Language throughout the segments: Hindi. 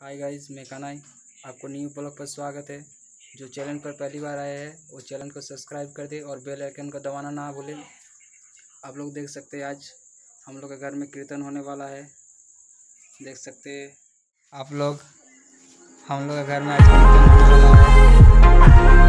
हाय गाइस, मैं कनाई आपको न्यू ब्लॉग पर स्वागत है। जो चैनल पर पहली बार आया है, वो चैनल को सब्सक्राइब कर दे और बेल आइकन को दबाना ना भूले। आप लोग देख सकते हैं आज हम लोग के घर में कीर्तन होने वाला है। देख सकते हैं आप लोग, हम लोग के घर में आज कीर्तन होने वाला है।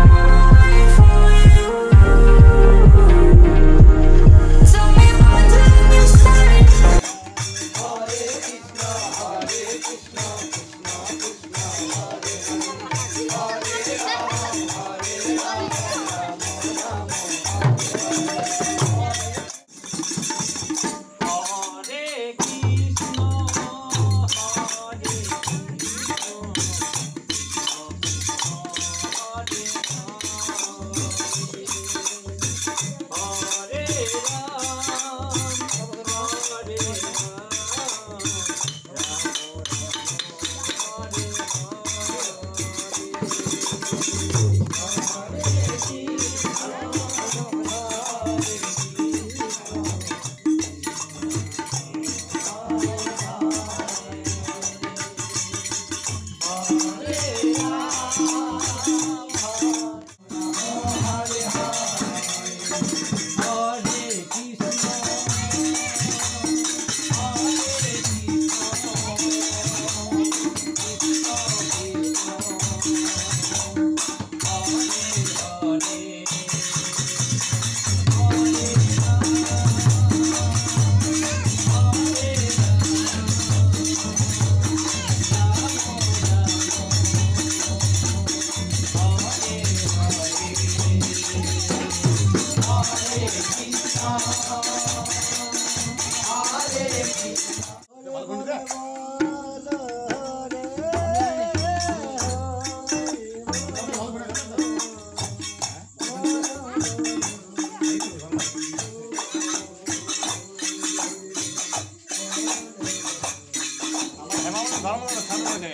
থামলে